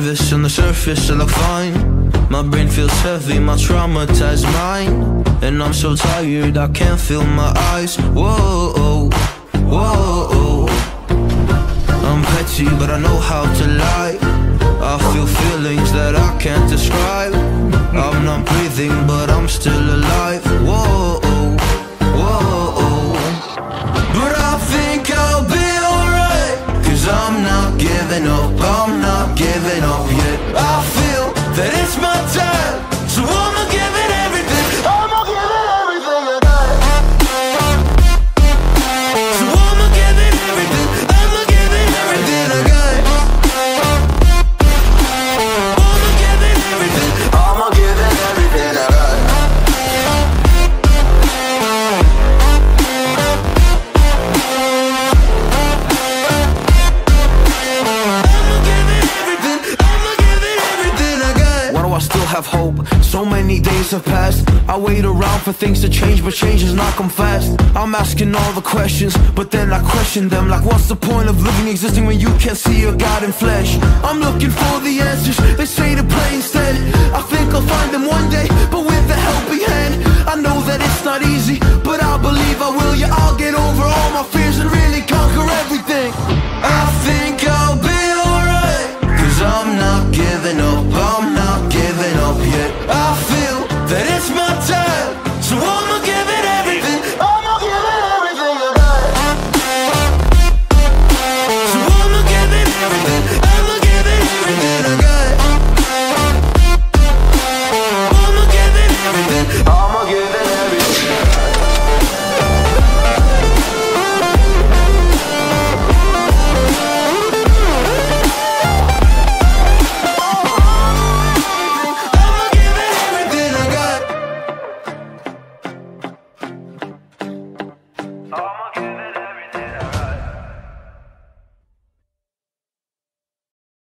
nervous on the surface, I look fine. My brain feels heavy, my traumatized mind. And I'm so tired, I can't feel my eyes. Whoa, whoa. I'm petty, but I know how to lie. I feel feelings that I can't describe. I'm not breathing, but I'm still alive. Whoa, whoa. But I think I'll be alright. Cause I'm not giving up, I'm not giving up have hope? So many days have passed. I wait around for things to change, but change has not come fast. I'm asking all the questions, but then I question them. Like, what's the point of living, existing when you can't see your God in flesh? I'm looking for the answers. They say to pray instead. I think I'll find them one day, but with a helping hand. I know that it's not easy, but I believe. It's my time.